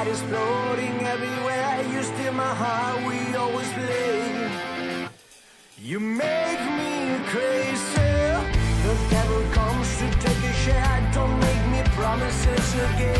night exploding everywhere. You steal my heart, we always play. You make me crazy. The devil comes to take a share. Don't make me promises again.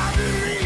I've been